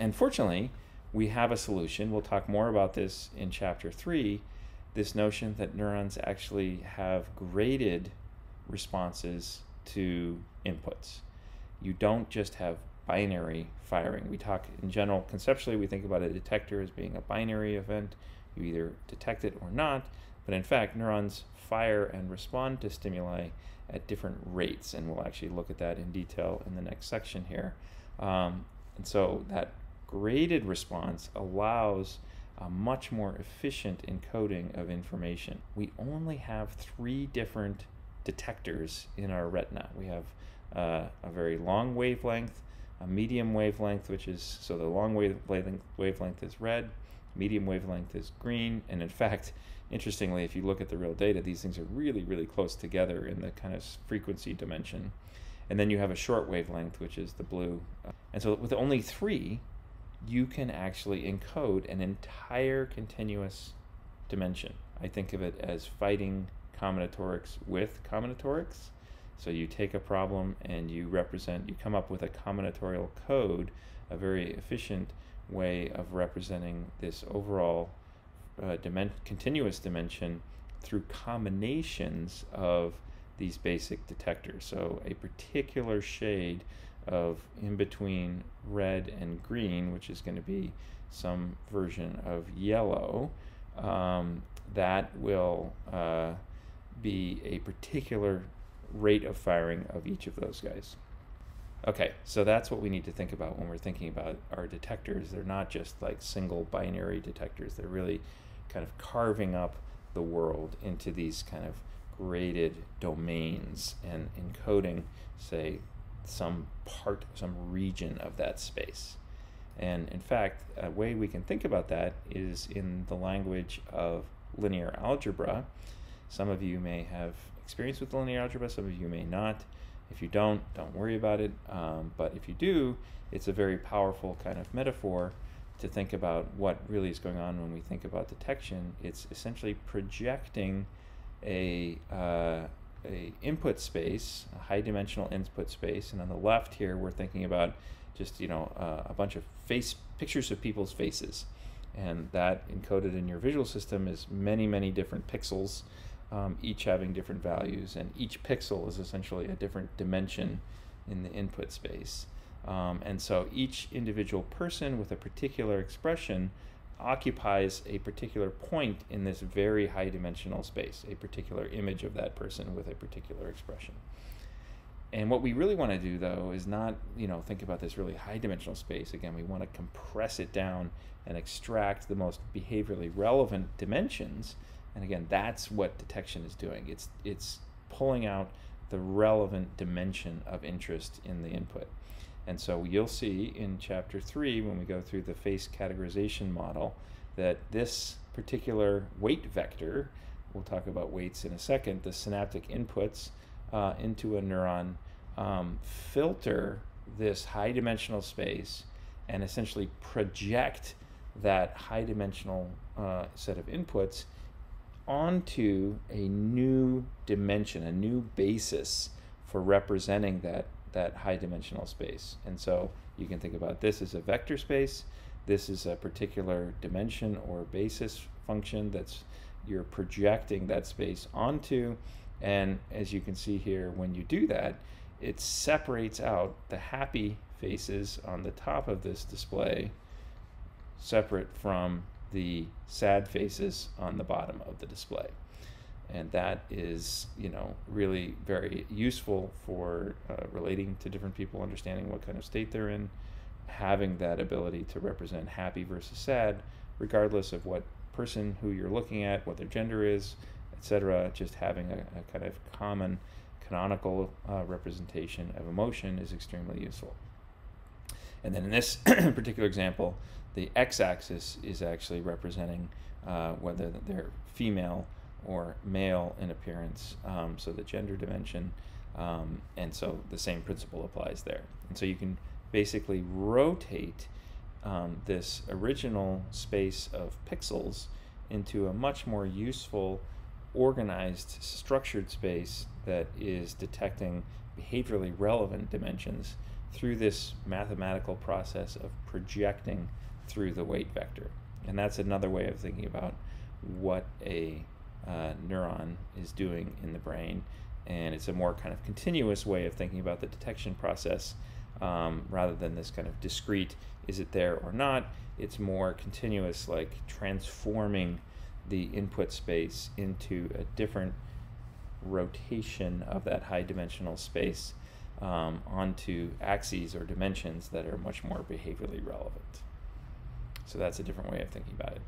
and fortunately, we have a solution. We'll talk more about this in chapter three. This notion that neurons actually have graded responses to inputs. You don't just have binary firing. We talk in general, conceptually, we think about a detector as being a binary event. You either detect it or not, but in fact, neurons fire and respond to stimuli at different rates, and we'll actually look at that in detail in the next section here. Um, and so that graded response allows a much more efficient encoding of information. We only have three different detectors in our retina. We have uh, a very long wavelength, a medium wavelength, which is so the long wavelength, wavelength is red, medium wavelength is green, and in fact, interestingly, if you look at the real data, these things are really, really close together in the kind of frequency dimension. And then you have a short wavelength, which is the blue. And so with only three, you can actually encode an entire continuous dimension. I think of it as fighting combinatorics with combinatorics. So you take a problem and you represent, you come up with a combinatorial code, a very efficient way of representing this overall uh, dimen- continuous dimension through combinations of these basic detectors. So a particular shade of in between red and green, which is going to be some version of yellow, um, that will uh, be a particular rate of firing of each of those guys. Okay, so that's what we need to think about when we're thinking about our detectors. They're not just like single binary detectors, they're really kind of carving up the world into these kind of graded domains and encoding, say, some part, some region of that space. And in fact, a way we can think about that is in the language of linear algebra. Some of you may have experience with linear algebra, some of you may not. If you don't, don't worry about it. Um, but if you do, it's a very powerful kind of metaphor to think about what really is going on when we think about detection. It's essentially projecting a uh, a input space, a high dimensional input space, and on the left here we're thinking about just you know uh, a bunch of face pictures of people's faces, and that encoded in your visual system is many many different pixels, um, each having different values, and each pixel is essentially a different dimension in the input space. Um, and so each individual person with a particular expression occupies a particular point in this very high dimensional space, a particular image of that person with a particular expression. And what we really want to do though is not, you know, think about this really high dimensional space. Again, we want to compress it down and extract the most behaviorally relevant dimensions. And again, that's what detection is doing. It's it's pulling out the relevant dimension of interest in the input. And so you'll see in chapter three, when we go through the face categorization model, that this particular weight vector, we'll talk about weights in a second, the synaptic inputs uh, into a neuron um, filter this high dimensional space and essentially project that high dimensional uh, set of inputs onto a new dimension, a new basis for representing that that high dimensional space. And so you can think about this as a vector space. This is a particular dimension or basis function that's you're projecting that space onto. And as you can see here, when you do that, it separates out the happy faces on the top of this display separate from the sad faces on the bottom of the display and that is you know really very useful for uh, relating to different people understanding what kind of state they're in having that ability to represent happy versus sad regardless of what person who you're looking at what their gender is etc just having a, a, kind of common canonical uh, representation of emotion is extremely useful. And then in this particular example the x-axis is actually representing uh, whether they're female or male in appearance, um, so the gender dimension, um, and so the same principle applies there. And so you can basically rotate um, this original space of pixels into a much more useful, organized, structured space that is detecting behaviorally relevant dimensions through this mathematical process of projecting through the weight vector. And that's another way of thinking about what a uh, neuron is doing in the brain. And it's a more kind of continuous way of thinking about the detection process um, rather than this kind of discrete, is it there or not? It's more continuous, like transforming the input space into a different rotation of that high dimensional space um, onto axes or dimensions that are much more behaviorally relevant. So that's a different way of thinking about it.